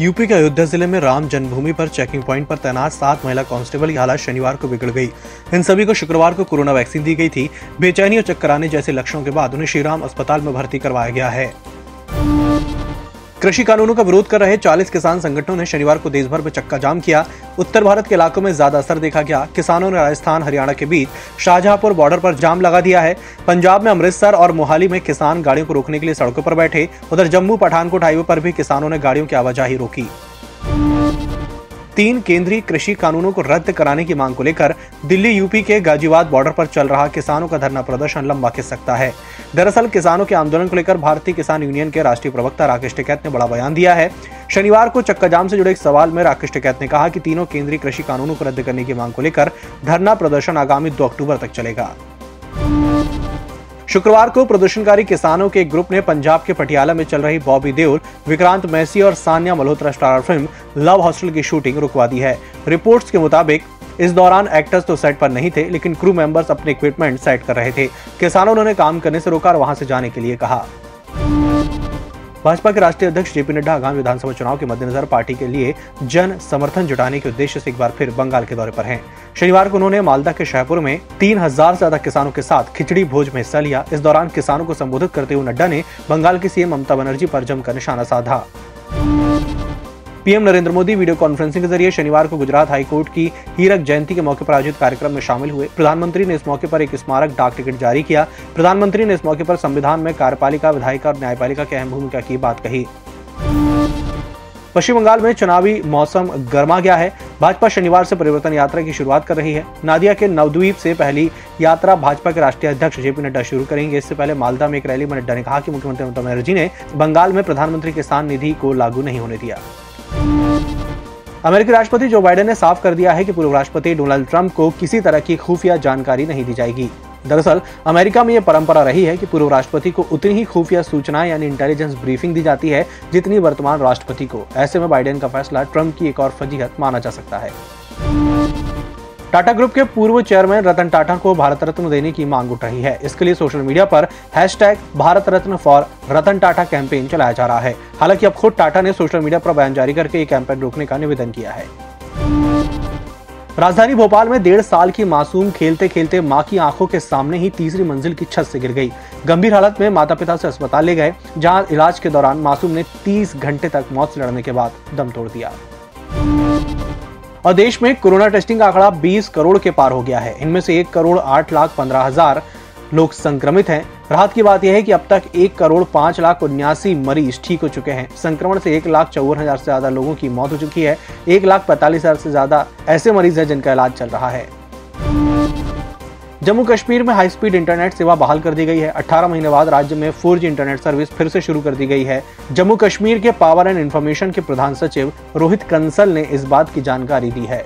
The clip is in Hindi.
यूपी के अयोध्या ज़िले में राम जन्मभूमि पर चेकिंग प्वाइंट पर तैनात सात महिला कांस्टेबल की हालत शनिवार को बिगड़ गई। इन सभी को शुक्रवार को कोरोना वैक्सीन दी गई थी। बेचैनी और चक्कर आने जैसे लक्षणों के बाद उन्हें श्रीराम अस्पताल में भर्ती करवाया गया है। कृषि कानूनों का विरोध कर रहे 40 किसान संगठनों ने शनिवार को देशभर में चक्का जाम किया। उत्तर भारत के इलाकों में ज़्यादा असर देखा गया। किसानों ने राजस्थान, हरियाणा के बीच शाहजहांपुर बॉर्डर पर जाम लगा दिया है। पंजाब में अमृतसर और मोहाली में किसान गाड़ियों को रोकने के लिए सड़कों पर बैठे। उधर जम्मू पठानकोट हाईवे पर भी किसानों ने गाड़ियों की आवाजाही रोकी। तीन केंद्रीय कृषि कानूनों को रद्द कराने की मांग को लेकर दिल्ली, यूपी के गाजियाबाद बॉर्डर पर चल रहा किसानों का धरना प्रदर्शन लंबा खिंच सकता है। दरअसल, किसानों के आंदोलन को लेकर भारतीय किसान यूनियन के राष्ट्रीय प्रवक्ता राकेश टिकैत ने बड़ा बयान दिया है। शनिवार को चक्का जाम से जुड़े एक सवाल में राकेश टिकैत ने कहा कि तीनों केंद्रीय कृषि कानूनों को रद्द करने की मांग को लेकर धरना प्रदर्शन आगामी दो अक्टूबर तक चलेगा। शुक्रवार को प्रदर्शनकारी किसानों के ग्रुप ने पंजाब के पटियाला में चल रही बॉबी देओल, विक्रांत मैसी और Sanya Malhotra star film love hostel की शूटिंग रुकवा दी है। रिपोर्ट्स के मुताबिक, इस दौरान एक्टर्स तो सेट पर नहीं थे, लेकिन क्रू मेंबर्स अपने इक्विपमेंट सेट कर रहे थे। किसानों ने काम करने से रोका और वहाँ से जाने के लिए कहा। भाजपा के राष्ट्रीय अध्यक्ष जेपी नड्डा आगामी विधानसभा चुनाव के मद्देनजर पार्टी के लिए जन समर्थन जुटाने के उद्देश्य से एक बार फिर बंगाल के दौरे पर हैं। शनिवार को उन्होंने मालदा के शाहपुर में तीन हज़ार से ज़्यादा किसानों के साथ खिचड़ी भोज में हिस्सा लिया इस दौरान किसानों को संबोधित करते हुए नड्डा ने बंगाल के सीएम ममता बनर्जी पर जमकर निशाना साधा PM Narendra Modi video conferencing के ज़रिए शनिवार को गुजरात हाईकोर्ट की हीरक जयंती के मौके पर आयोजित कार्यक्रम में शामिल हुए। प्रधानमंत्री ने इस मौके पर एक स्मारक डाक टिकट जारी किया। प्रधानमंत्री ने इस मौके पर संविधान में कार्यपालिका, विधायिका और न्यायपालिका की अहम भूमिका की बात कही। पश्चिम बंगाल में चुनावी मौसम गर्मा गया है। भाजपा शनिवार से परिवर्तन यात्रा की शुरुआत कर रही है। नादिया के नवद्वीप से पहली यात्रा भाजपा के राष्ट्रीय अध्यक्ष जेपी नड्डा शुरू करेंगे। इससे पहले मालदा में एक रैली में नड्डा ने कहा कि मुख्यमंत्री ममता बनर्जी ने बंगाल में प्रधानमंत्री किसान निधि को लागू नहीं होने दिया। अमेरिकी राष्ट्रपति जो बाइडेन ने साफ़ कर दिया है कि पूर्व राष्ट्रपति डोनाल्ड ट्रंप को किसी तरह की खुफिया जानकारी नहीं दी जाएगी। दरअसल, अमेरिका में यह परंपरा रही है कि पूर्व राष्ट्रपति को उतनी ही खुफिया सूचनाएँ यानी इंटेलिजेंस ब्रीफिंग दी जाती है जितनी वर्तमान राष्ट्रपति को। ऐसे में बाइडेन का फैसला ट्रंप की एक और फजीहत माना जा सकता है। टाटा ग्रुप के पूर्व चेयरमैन रतन टाटा को भारत रत्न देने की मांग उठ रही है। इसके लिए सोशल मीडिया पर hashtag Bharat Ratna for Ratan Tata campaign चलाया जा रहा है। हालाँकि अब खुद टाटा ने सोशल मीडिया पर बयान जारी करके ये कैंपेन रोकने का निवेदन किया है। राजधानी भोपाल में डेढ़ साल की मासूम खेलते खेलते माँ की आँखों के सामने ही तीसरी मंजिल की छत से गिर गई। गंभीर हालत में माता पिता से अस्पताल ले गए, जहाँ इलाज के दौरान मासूम ने 30 घंटे तक मौत से लड़ने के बाद दम तोड़ दिया। और देश में कोरोना टेस्टिंग का आंकड़ा 20 करोड़ के पार हो गया है। इनमें से एक करोड़ आठ लाख पंद्रह हज़ार लोग संक्रमित हैं। राहत की बात यह है कि अब तक एक करोड़ पाँच लाख उन्यासी मरीज़ ठीक हो चुके हैं। संक्रमण से एक लाख चौवन हज़ार से ज़्यादा लोगों की मौत हो चुकी है। एक लाख पैंतालीस हज़ार से ज़्यादा ऐसे मरीज़ हैं जिनका इलाज चल रहा है। जम्मू कश्मीर में हाई स्पीड इंटरनेट सेवा बहाल कर दी गई है। 18 महीने बाद राज्य में 4G इंटरनेट सर्विस फिर से शुरू कर दी गई है। जम्मू कश्मीर के पावर एंड इन्फॉर्मेशन के प्रधान सचिव रोहित कंसल ने इस बात की जानकारी दी है।